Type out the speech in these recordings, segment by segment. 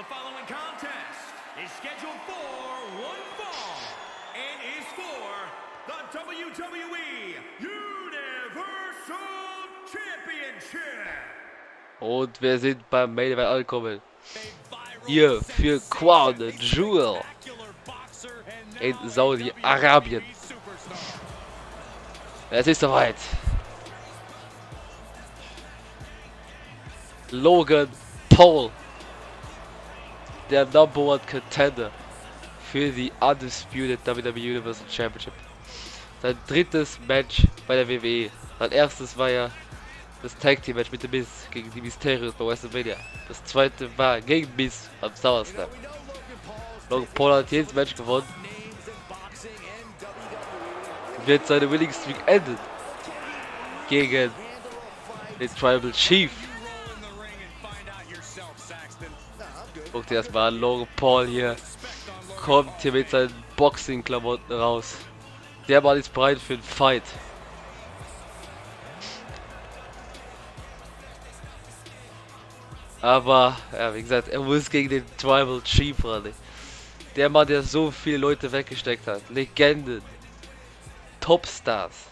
The following contest is scheduled for one fall and is for the WWE Universal Championship. Und wir sind beim Main Event angekommen. Hier für Crown Jewel in Saudi-Arabien. Es ist soweit. Logan Paul, der Number One Contender für die Undisputed WWE Universal Championship. Sein drittes Match bei der WWE. Sein erstes war ja das Tag Team Match mit dem Miz gegen die Mysterios bei WrestleMania. Das zweite war gegen Miz am SummerSlam. Logan Paul hat jedes Match gewonnen. Wird seine Winning Streak enden. Gegen den Tribal Chief. Guck dir das mal an, Logan Paul hier. Kommt hier mit seinen Boxing-Klamotten raus. Der Mann ist bereit für einen Fight. Aber, ja, wie gesagt, er muss gegen den Tribal Chief ran. Der Mann, der so viele Leute weggesteckt hat. Legenden. Topstars.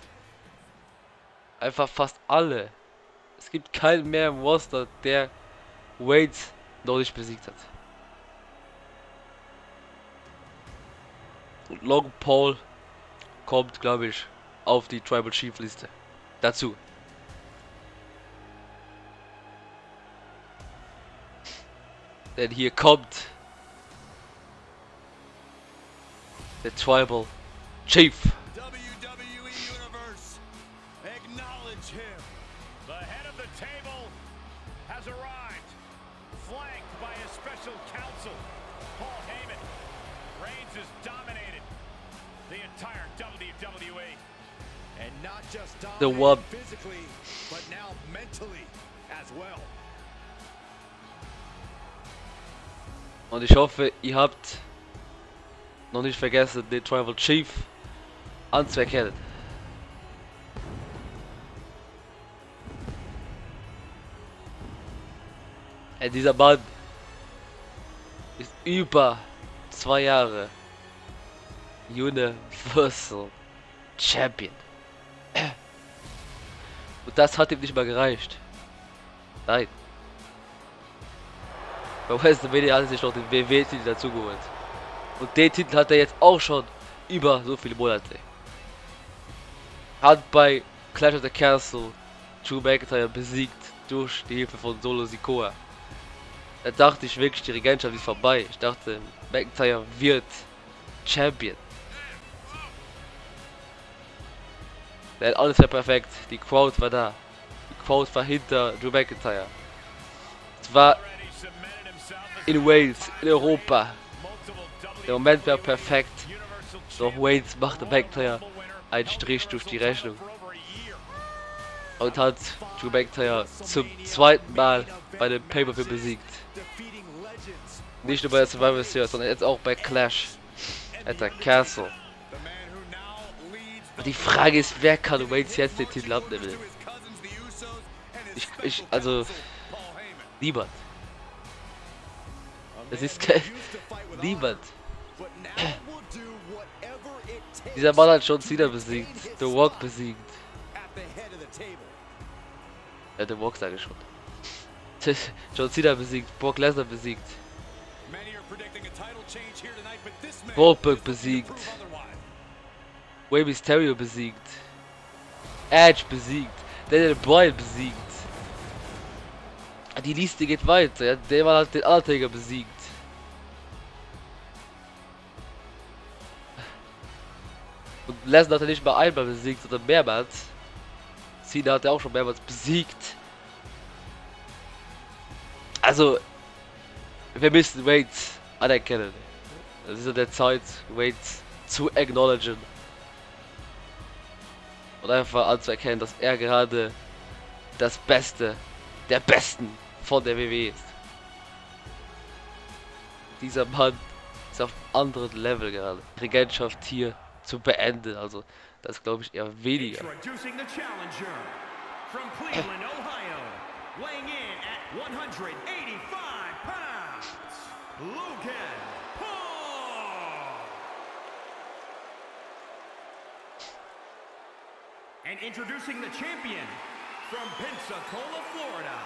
Einfach fast alle. Es gibt keinen mehr im Roster, der Wade nicht besiegt hat. Und Logan Paul kommt, glaube ich, auf die Tribal Chief Liste. Dazu. Denn hier kommt der Tribal Chief. Him. The head of the table has arrived, flanked by his special counsel, Paul Heyman. Reigns has dominated the entire WWE. And not just The one- physically, but now mentally as well. Und ich hoffe, ihr habt noch nicht vergessen, den Tribal Chief anzuerkennen. Ey, dieser Mann ist über zwei Jahre Universal Champion. Und das hat ihm nicht mal gereicht. Nein. Bei WrestleMania hat er sich noch den WWE-Titel dazu geholt. Und den Titel hat er jetzt auch schon über so viele Monate. Hat bei Clash of the Castle Drew McIntyre besiegt durch die Hilfe von Solo Sikoa. Da dachte ich wirklich, die Regentschaft ist vorbei. Ich dachte, McIntyre wird Champion. Denn alles war perfekt. Die Crowd war da. Die Crowd war hinter Drew McIntyre. Es war in Wales, in Europa. Der Moment war perfekt. Doch Wales machte McIntyre einen Strich durch die Rechnung und hat Drew McIntyre zum zweiten Mal bei dem Pay-Per-View besiegt. Nicht nur bei der Survivor Series, sondern jetzt auch bei Clash at the Castle. Und die Frage ist, wer kann Wales jetzt den Titel abnehmen? Ich, ich, also, niemand. Es ist kein, niemand. Dieser Mann hat John Cena besiegt, The Rock besiegt. At the head of the table. Ja, The Rock sage ich schon. John Cena besiegt, Brock Lesnar besiegt, Goldberg besiegt. Rey Mysterio besiegt, Edge besiegt, Daniel Bryan besiegt. Die Liste geht weiter, ja. Der Mann hat den Undertaker besiegt. Und Lesnar hat er nicht mal einmal besiegt, sondern mehrmals. Cena hat er auch schon mehrmals besiegt. Also, wir müssen Wade anerkennen. Es ist an der Zeit, Wade zu acknowledgen. Und einfach anzuerkennen, dass er gerade das Beste der Besten von der WWE ist. Dieser Mann ist auf einem anderen Level gerade. Regentschaft hier zu beenden, also das glaube ich eher weniger. Introducing the challenger from Cleveland, Ohio, weighing in at 185 pounds, Logan. And introducing the champion from Pensacola, Florida,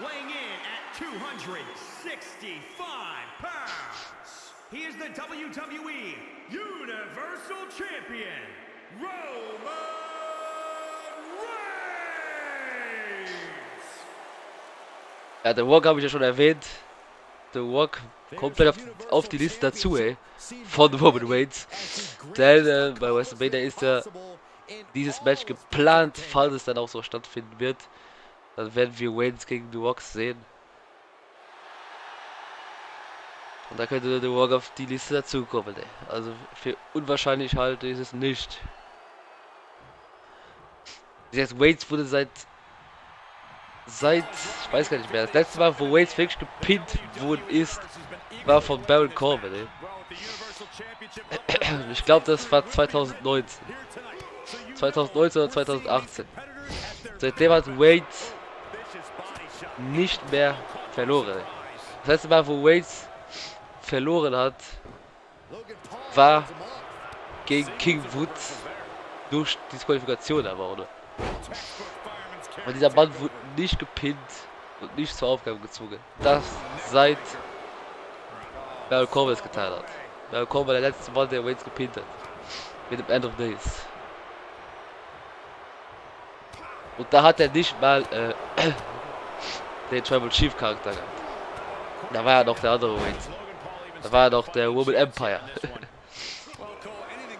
weighing in at 265 pounds. He is the WWE Universal Champion, Roman Reigns. Ja, The Rock habe ich ja schon erwähnt. The Rock komplett auf, auf die Liste dazu, ey. Von Roman Reigns. Denn äh, bei WrestleMania ist ja dieses Match geplant, falls es dann auch so stattfinden wird. Dann werden wir Reigns gegen The Rock sehen. Und da könnte The Rock auf die Liste dazukommen, ey. Also für unwahrscheinlich halte ich es nicht. Jetzt Waits wurde seit seit ich weiß gar nicht mehr. Das letzte Mal, wo Waits wirklich gepinnt worden ist, war von Baron Corbin. Ey. Ich glaube, das war 2019. 2019 oder 2018. Seitdem hat Waits nicht mehr verloren. Ey. Das letzte Mal, wo Waits verloren hat, war gegen King Woods durch Disqualifikation aber, oder? Und dieser Mann wurde nicht gepinnt und nicht zur Aufgabe gezwungen. Das seit Baron Corbin es getan hat. Baron Corbin der letzte Mann, der Waynes gepinnt hat. Mit dem End of Days. Und da hat er nicht mal äh, den Tribal Chief Charakter gehabt. Da war ja noch der andere Waynes. Da war ja noch der Woman Empire.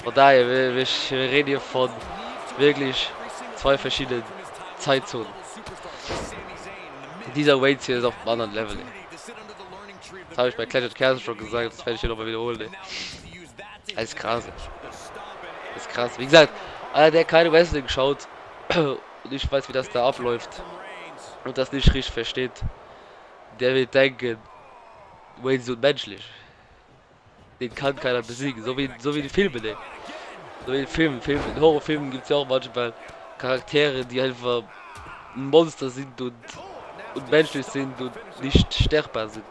Von daher, wir, wir reden hier von wirklich zwei verschiedenen Zeitzonen. Dieser Waits hier ist auf einem anderen Level. Das habe ich bei Clash of Chaos schon gesagt, das werde ich hier nochmal wiederholen. Ey. Das ist krass. Das ist krass. Wie gesagt, einer, der keine Wrestling schaut und ich weiß, wie das da abläuft und das nicht richtig versteht, der wird denken, Wayne ist unmenschlich. Den kann keiner besiegen. So wie, so wie die Filme, ey. So wie in Filmen. Filmen in Horrorfilmen gibt es ja auch manchmal Charaktere, die einfach ein Monster sind und, und menschlich sind und nicht sterbbar sind.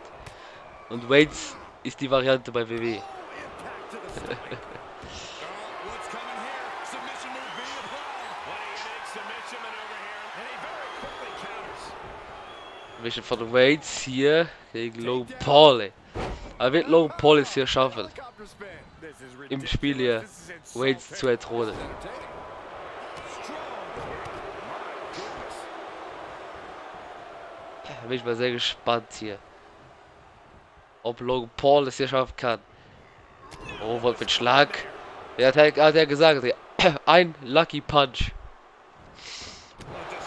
Und Waits ist die Variante bei WWE. Mission von Waits hier gegen Logan Paul. ey. Aber wird Paul es hier schaffen, im Spiel hier Waits zu entthronen? Da bin ich mal sehr gespannt hier. Ob Logan Paul es hier schaffen kann. Oh, für ein Schlag. Er hat, ja- hat er gesagt, ein Lucky Punch.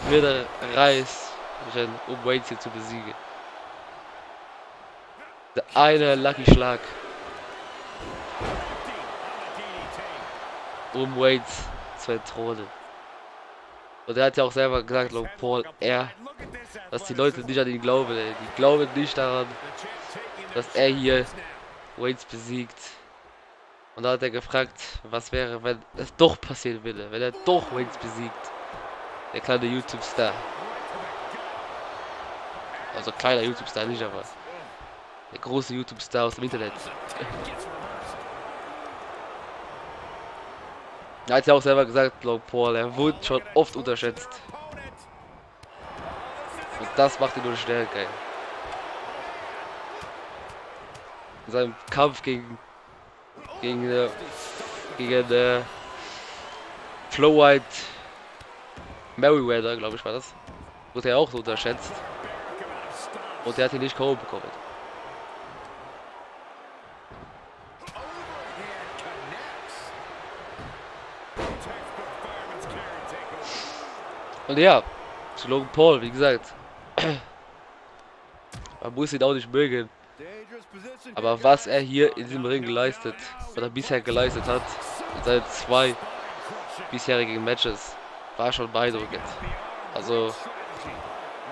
Würde reichen, um Wayne hier zu besiegen. Der eine Lucky Schlag. Um Wade zu entthronen. Und er hat ja auch selber gesagt, Logan Paul, er, dass die Leute nicht an ihn glauben, ey. Die glauben nicht daran, dass er hier Wades besiegt. Und da hat er gefragt, was wäre, wenn es doch passieren würde, wenn er doch Wades besiegt. Der kleine YouTube-Star. Also kleiner YouTube-Star nicht, aber der große YouTube-Star aus dem Internet. Er hat ja auch selber gesagt, Logan Paul, er wurde schon oft unterschätzt. Und das macht ihn nur stärker. In seinem Kampf gegen gegen äh, gegen äh, Flo White Merriweather, glaube ich, war das. Wurde er auch so unterschätzt. Und er hat ihn nicht K.O. bekommen. Und ja, zu Logan Paul, wie gesagt. Man muss ihn auch nicht mögen. Aber was er hier in diesem Ring geleistet, oder bisher geleistet hat, in seinen zwei bisherigen Matches, war schon beeindruckend. Also,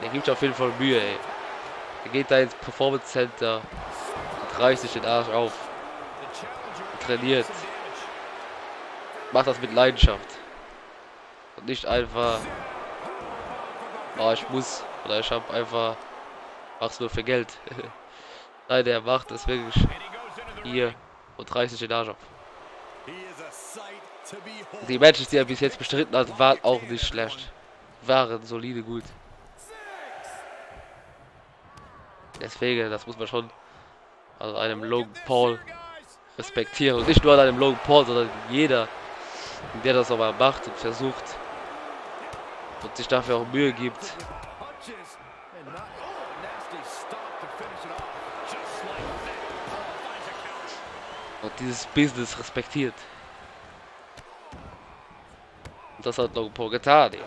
der gibt auf jeden Fall Mühe, ey. Er geht da ins Performance Center und reißt sich den Arsch auf. Trainiert. Macht das mit Leidenschaft. Und nicht einfach, oh, ich muss, oder ich hab einfach, mach's nur für Geld. Nein, der macht es wirklich hier und reißt sich den Arsch auf. Die Matches, die er bis jetzt bestritten hat, waren auch nicht schlecht. Waren solide gut. Deswegen, das muss man schon an einem Logan Paul respektieren. Und nicht nur an einem Logan Paul, sondern jeder, der das aber macht und versucht und sich dafür auch Mühe gibt. Und dieses Business respektiert. Und das hat Logan Paul getan. Ja.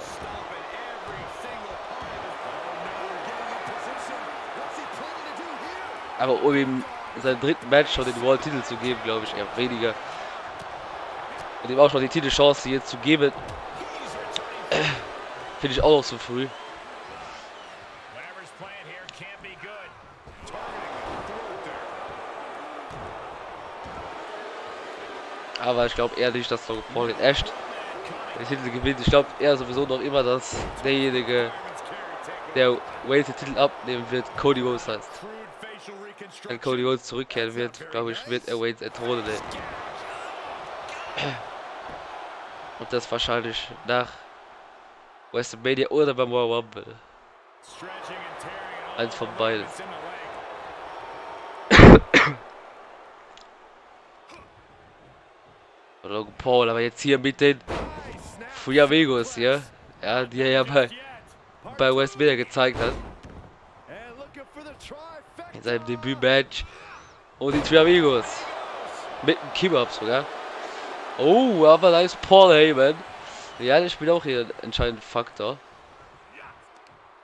Aber um ihm seinen dritten Match schon den World-Titel zu geben, glaube ich eher weniger. Und ihm auch schon die Titelchance hier zu geben, finde ich auch noch zu früh. Aber ich glaube eher nicht, dass Logan Paul den echt den Titel gewinnt. Ich glaube eher sowieso noch immer, dass derjenige, der Wade den Titel abnehmen wird, Cody Rhodes heißt. Wenn. Cody Rhodes zurückkehren wird, glaube ich, wird er Wade entthronen. Und das wahrscheinlich nach WrestleMania oder beim Royal Rumble. Eins von beiden. Logan Paul, aber jetzt hier mit den. Free Amigos hier. Ja, die er ja bei, bei WrestleMania gezeigt hat. In seinem Debütmatch. Und die Three Amigos. Mit einem Keep-Up sogar. Oh, aber da ist Paul Heyman. Ja, der spielt auch hier einen entscheidenden Faktor.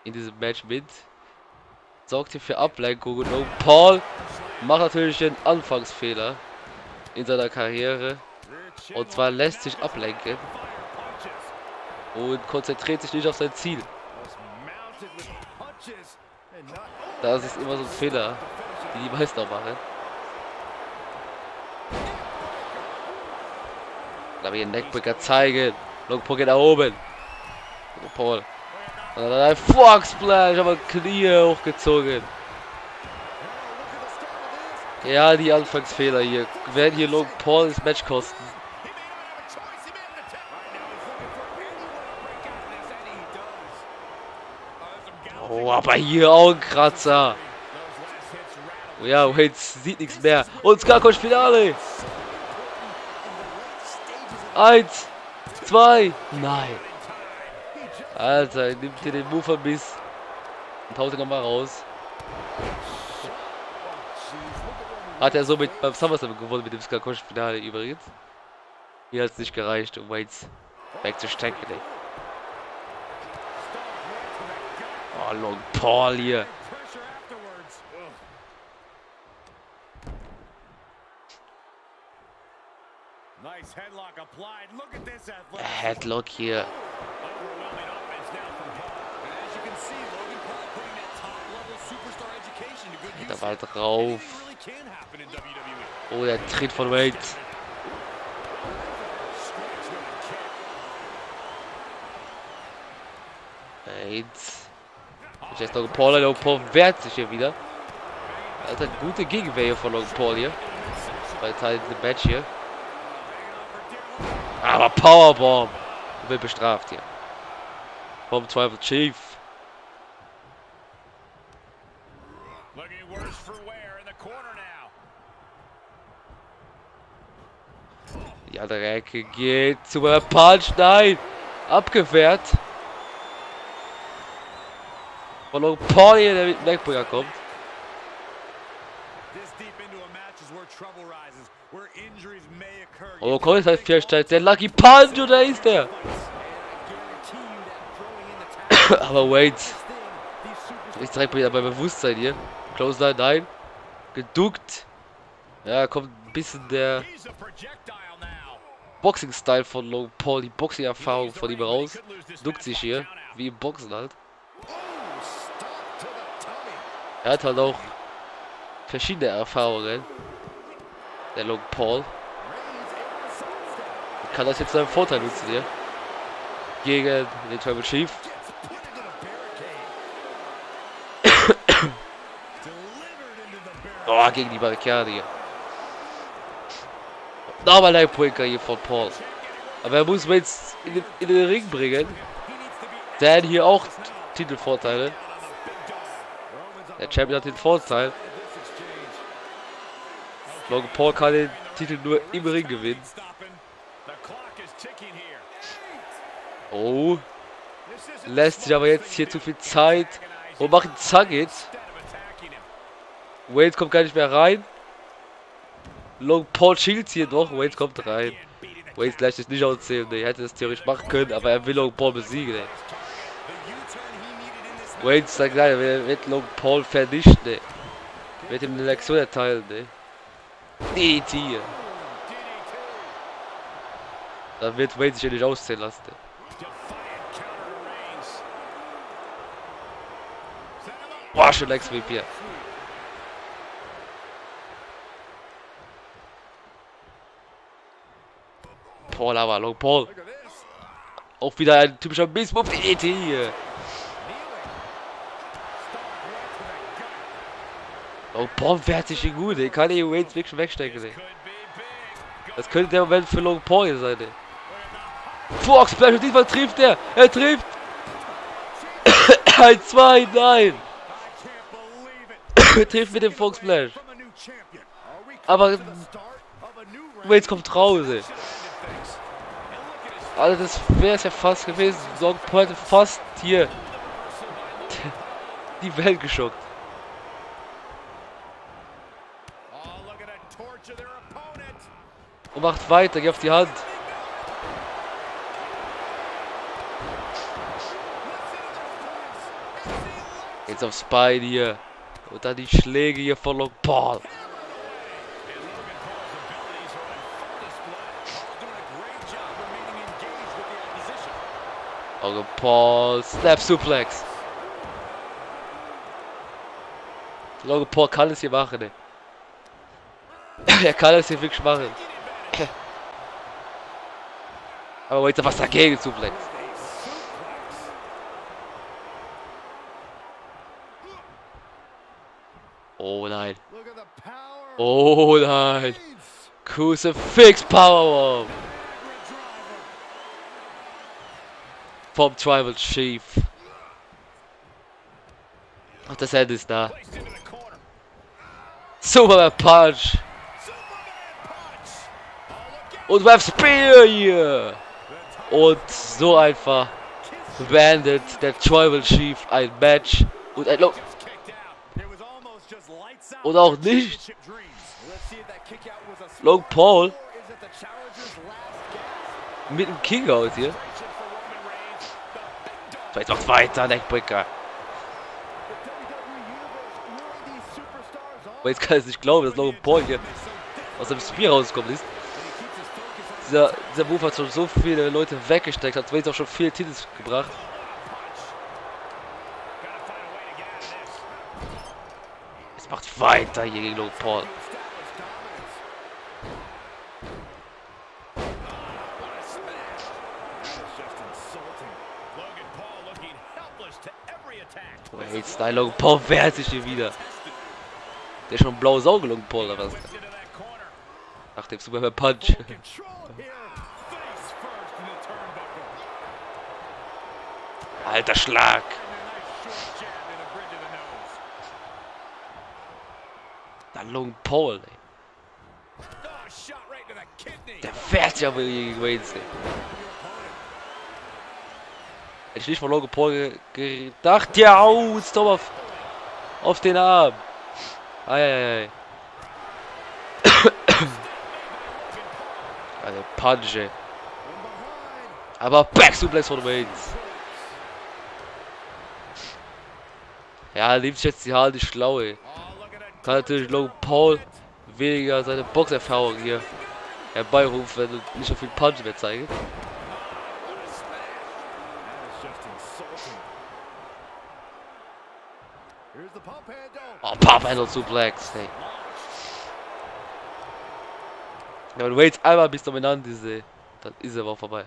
In diesem Match mit. Sorgt hier für Ablenkung und Paul macht natürlich den Anfangsfehler in seiner Karriere. Und zwar lässt sich ablenken und konzentriert sich nicht auf sein Ziel. Das ist immer so ein Fehler, die die meisten auch machen. Hier einen Neckbreaker zeigen. Paul geht nach oben. Paul. Und dann ein Frog Splash, aber Knie hochgezogen. Ja, die Anfangsfehler hier. Werden hier Logan Paul das Match kosten. Oh, Oh, aber hier auch ein Kratzer. Those last hits rattled. Ja, Wade sieht nichts mehr. Und Skarkosch Finale. Eins, zwei, nein. Alter, er nimmt hier den Move Biss und haut ihn nochmal raus. Hat er somit beim SummerSlam gewonnen mit dem Skarkosch Finale übrigens. Hier hat es nicht gereicht, um Wades wegzustecken. Oh, Long Paul hier. Good use. Dabei here. drauf. Anything really can happen in WWE. Oh, der Tritt von Wade. Scratch with a kick. Eins. Und jetzt Logan Paul. Logan Paul wehrt sich hier wieder. Alter, gute Gegenwehr hier von Logan Paul hier. Bei Teil dem Match hier. Aber Powerbomb. Wird bestraft hier. Vom Tribal Chief. Die andere Ecke geht zu Punch. Nein. Abgewehrt. Von Paul der mit dem Neckbreaker kommt. Oh, halt feststellt. Der Lucky Punch, oder ist der? Aber wait. Ich direkt bei Bewusstsein hier. Close line, nein. Geduckt. Ja, kommt ein bisschen der. Boxing-Style von Logan Paul, die Boxing-Erfahrung von ihm raus. Duckt sich hier, wie im Boxen halt. Er hat halt auch verschiedene Erfahrungen. Der Logan Paul. Kann das jetzt seinen Vorteil nutzen hier. Gegen den Tribal Chief. Barricade. Oh, gegen die Barrikade hier. Nochmal ein Breaker hier von Paul. Aber er muss jetzt in den, in den Ring bringen. Der hier auch Titelvorteile. Der Champion hat den Vorteil. Logan Paul kann den Titel nur im Ring gewinnen. Oh. Lässt sich aber jetzt hier zu viel Zeit. Und macht einen Zack Wade kommt gar nicht mehr rein. Logan Paul shields hier noch. Wade kommt rein. Wade lässt sich nicht auszählen. Ne. Hätte das theoretisch machen können, aber er will Logan Paul besiegen. Ne. Wade sagt, nein, er wird Logan Paul vernichten. Ne. Wird ihm eine Lektion erteilen. Ne. DT. Da wird Wade sich ja nicht auszählen lassen. Ne. Boah, schon Ex-VP. hier. Paul aber, Long Paul. Auch wieder ein typischer Beast-Move, die ET hier. Oh, Paul wehrt sich gut, ey. Kann die Waits wirklich wegstecken, ey. Das könnte der Moment für Long Paul hier sein, ey. Fox Splash diesmal trifft er. Er trifft. 1, 2, nein. Trifft mit dem Fox Splash. Aber Waits kommt raus, ey. Also das wäre es ja fast gewesen. Paul hätte fast hier die Welt geschockt. Und macht weiter, geh auf die Hand. Jetzt auf Spine hier. Und dann die Schläge hier von Long Paul. Logan Paul, Snap Suplex. Logan Paul kann es hier machen, ey. er kann es hier wirklich machen. Aber jetzt was dagegen Suplex. Oh nein. Oh nein. Crucifix Powerbomb. Vom Tribal Chief. Ach, das Ende ist da. Superman Punch. Und Web Spear hier. Und so einfach beendet der Tribal Chief ein Match und ein Lo Und auch nicht. Long Paul mit dem King aus hier. Vielleicht noch weiter, Neckbreaker. Aber jetzt kann ich nicht glauben, dass Logan Paul hier aus dem Spear rausgekommen ist. Dieser, dieser Move hat schon so viele Leute weggesteckt, hat jetzt auch schon viele Titel gebracht. Es macht weiter hier gegen Logan Paul. Wait, Style Logan Paul wehrt sich hier wieder. Der ist schon blaue Sau gelungen, Paul, oder was? Nach dem Superman Punch. Alter Schlag. Dann Logan Paul, ey. Der fährt ja wohl gegen Waynes, ey. Hätte ich nicht von Logan Paul gedacht. Ja, au, jetzt doch auf, auf den Arm. Eieiei. Also Punch, ey. Aber Back Suplex von Waynes. Ja, nimmt jetzt die Haare nicht schlau, ey. Kann natürlich Logan Paul weniger seine Boxerfahrung hier herbeirufen, wenn er nicht so viel Punch mehr zeigt. Oh, Pop Handle Suplex, ey. Ja, wenn Wade einmal bis dominant ist, ey, dann ist er aber auch vorbei.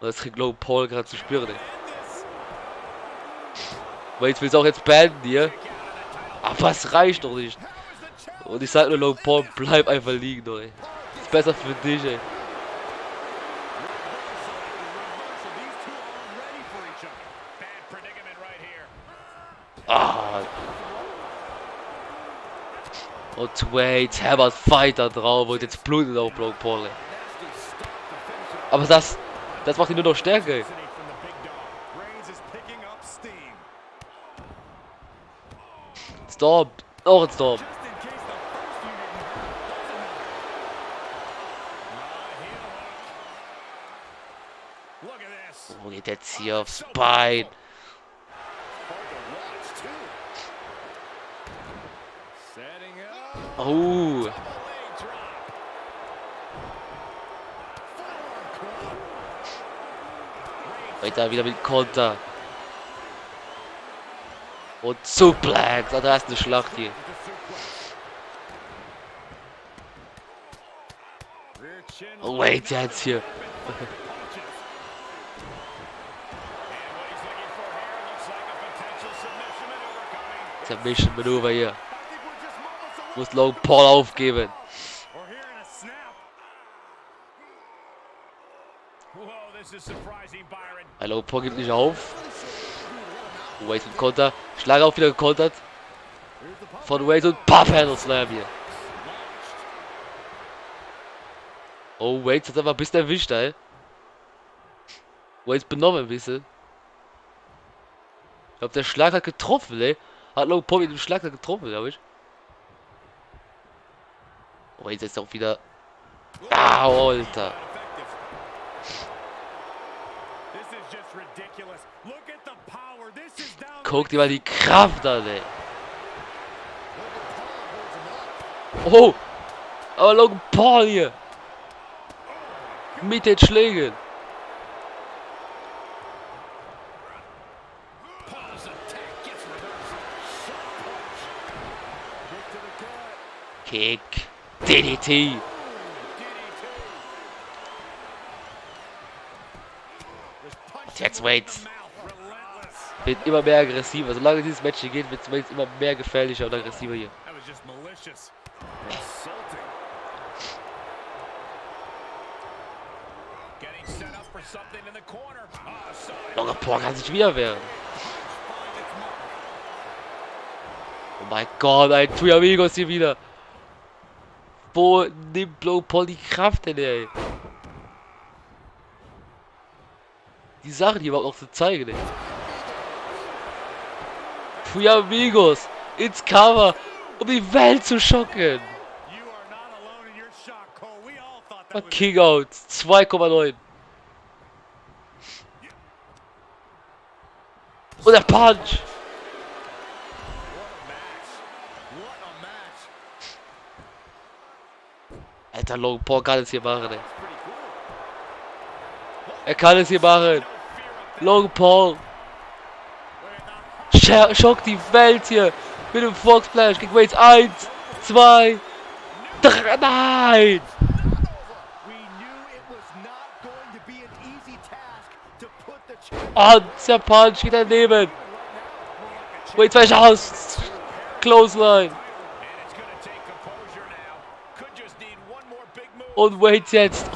Und das kriegt Logan Paul gerade zu spüren, ey. Wade will es auch jetzt beenden hier. Aber es reicht doch nicht. Und ich sag nur Logan Paul, bleib einfach liegen, doch, ey. Ist besser für dich, ey. Ah. Und Wade, Herbert Fighter drauf und jetzt blutet auch Logan Paul, ey. Aber das, das macht ihn nur noch stärker, ey. Stop. Noch ein Stop. Oh, geht jetzt hier aufs Bein. Oh. Weiter wieder mit Konter. Und Suplex. Oh, da ist eine Schlacht hier. Oh, wait, jetzt hier. Submission Manöver hier. Muss Logan Paul aufgeben. Hallo, Paul gibt nicht auf. Wade und Konter. Schlag auch wieder gekontert. Von Wade und Puff Handle Slam hier. Oh, Wade hat einfach ein bisschen erwischt, ey. Wade benommen ein bisschen. Ich glaube, der Schlag hat getroffen, ey. Hat Logan Paul mit dem Schlag getroffen, glaube ich. Oh, jetzt ist auch wieder. Ah, Alter. Guck dir mal die Kraft an, ey. Oh! Aber Logan Paul hier. Mit den Schlägen. Kick. DDT. Jetzt wait. Wird immer mehr aggressiver. Solange dieses Match hier geht, wird es immer mehr gefährlicher und aggressiver hier. Longer Paul kann sich wieder wehren. Oh mein Gott, ein Three Amigos hier wieder. Wo nimmt Logan Paul die Kraft denn, ey? Die Sachen hier überhaupt noch zu zeigen, ey. Three Amigos ins Cover, um die Welt zu schocken. King Out 2,9. Und der Punch. Alter, Logan Paul kann es hier machen, ey. Er kann es hier machen. Logan Paul. Schockt die Welt hier. Mit dem Fox Splash gegen Waits. Eins, zwei, drei. Nein! Und der Punch geht daneben. Waits weicht aus. Close line. Und Wade jetzt.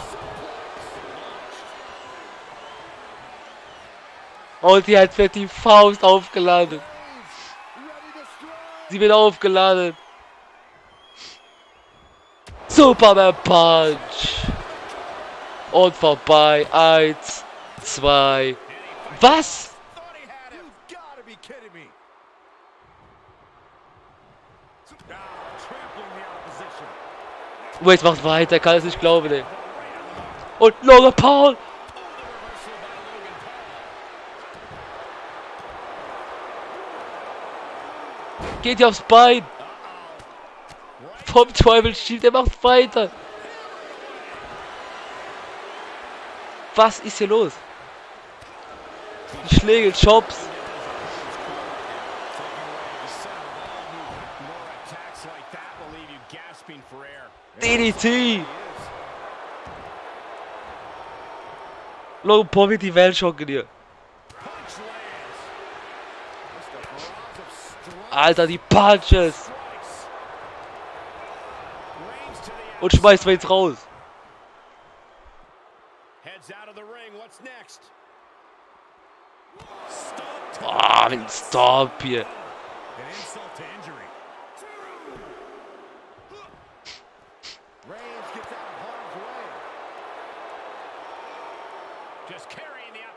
Und jetzt wird die Faust aufgeladen. Sie wird aufgeladen. Superman Punch. Und vorbei. Eins, zwei. Was? Wade macht weiter, kann es nicht glauben, ey. Und Logan Paul. Geht ja aufs Bein. Vom Tribal Shield, der macht weiter. Was ist hier los? Die Schläge, Chops. DDT! Logan Paul wird die Welt schocken hier. Alter, die Punches. Und schmeißt raus. Ring. What's next? Ah, mit dem Stomp hier.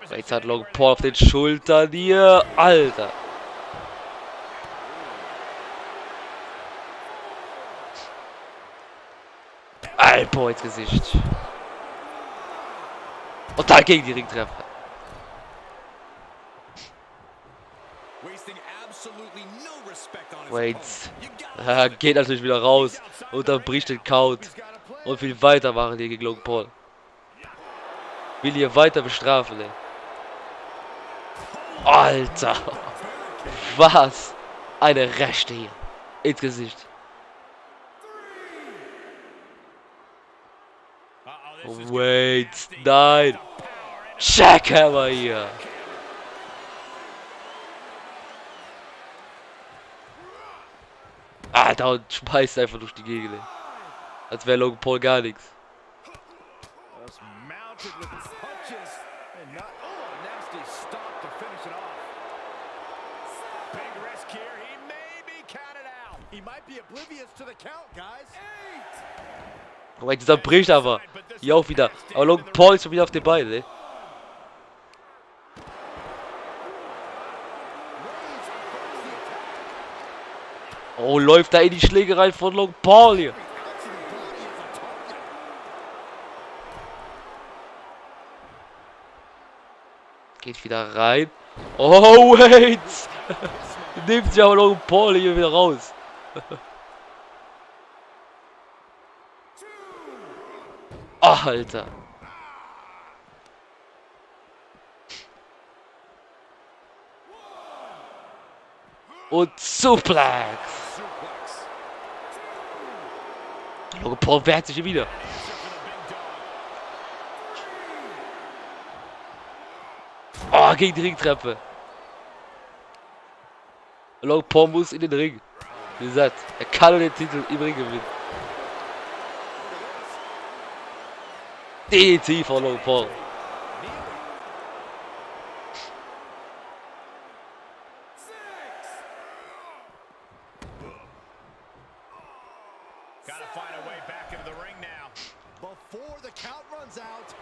Reigns hat Logan Paul auf den Schultern hier. Alter. Elbow ins Gesicht. Und da gegen die Ringtreffer. Gotta äh, geht natürlich wieder raus. Unterbricht den Count. Und will weitermachen hier gegen Logan Paul. Will hier weiter bestrafen, ey. Alter. Was? Eine Rechte hier. Ins Gesicht. Uh-oh, this is Wait, nein. Jackhammer hier. Alter, und schmeißt einfach durch die Gegend. ey. Als wäre Logan Paul gar nichts. Just mounted with punches and not oh a nasty stop to finish it off. Big risk here. He may be counted out. He might be oblivious to the count, guys. Eight. Aber dieser bricht aber. Hier auch wieder. Aber Logan Paul ist schon wieder auf den Beinen, ey. Oh, läuft da in die Schlägerei von Logan Paul hier. Geht wieder rein. Oh, wait! Nimmt sich aber Logan Paul hier wieder raus. Alter. Und Suplex. Logan Paul wehrt sich wieder. Oh, gegen die Ringtreppe. Logan Paul muss in den Ring. Wie gesagt, er kann nur den Titel im Ring gewinnen. DDT von Logan Paul. Gotta find a way back into the ring now. Before the count runs out.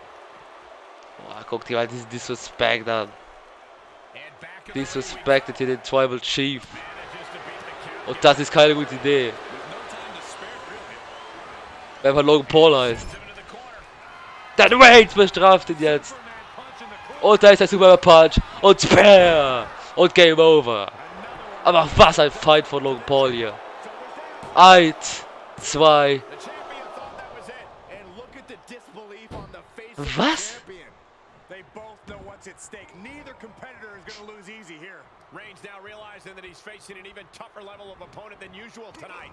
Boah, guck dir mal diesen Disrespect an. Disrespectet hier den Tribal Chief. Und das ist keine gute Idee. Wenn man Logan Paul heißt. Dann Reigns bestraft ihn jetzt. Und da ist der Superman Punch. Und Spear. Und Game Over. Aber was ein Fight von Logan Paul hier. Eins, zwei. Was at stake. Neither competitor is going to lose easy here. Reigns now realizing that he's facing an even tougher level of opponent than usual tonight.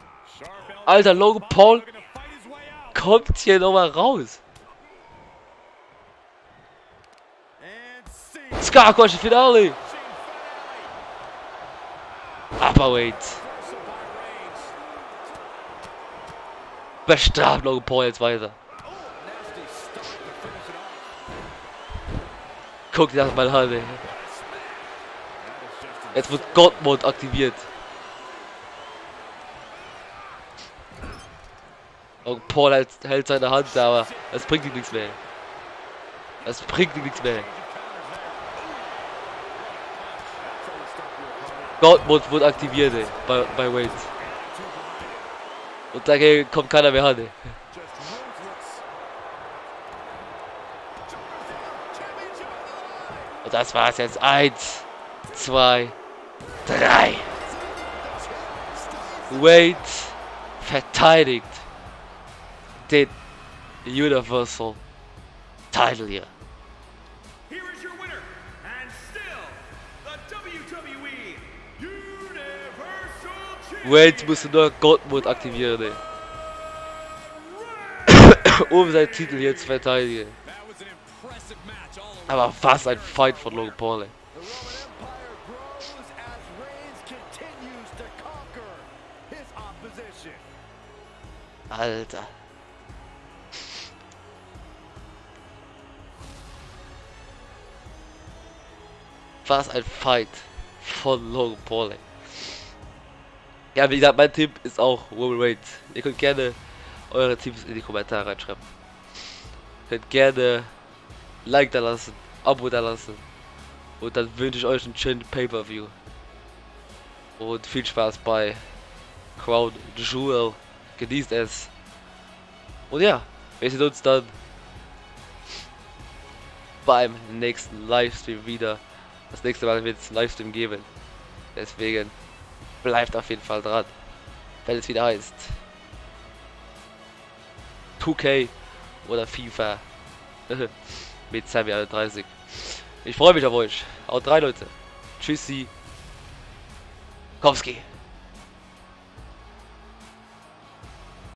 Alter, Logan Paul kommt hier nochmal raus. Scar Crush Finale. Reigns. Bestraft Logan Paul jetzt weiter. Guck dir das mal an, ey. Jetzt wird Gottmode aktiviert. Logan Paul hält, hält seine Hand aber das bringt ihm nichts mehr. Das bringt ihm nichts mehr. Gottmode wird aktiviert, ey, bei, bei Wade. Und dagegen kommt keiner mehr an, ey. Und das war's jetzt. Eins, zwei, drei. Wade verteidigt den Universal Title hier. Wade musste nur Gottmode aktivieren, ey. um seinen Titel hier zu verteidigen. Aber was ein Fight von Logan Paul, ey. Alter. Was ein Fight von Logan Paul. ey. Ja, wie gesagt, mein Tipp ist auch Roman Reigns. Ihr könnt gerne eure Tipps in die Kommentare reinschreiben. Könnt gerne Like da lassen, Abo da lassen. Und dann wünsche ich euch einen schönen Pay-Per-View. Und viel Spaß bei Crown Jewel. Genießt es. Und ja, wir sehen uns dann beim nächsten Livestream wieder. Das nächste Mal wird es einen Livestream geben. Deswegen bleibt auf jeden Fall dran. Wenn es wieder heißt 2K oder FIFA mit Sammy 31. Ich freue mich auf euch. Haut rein, Leute. Tschüssi. Kowski.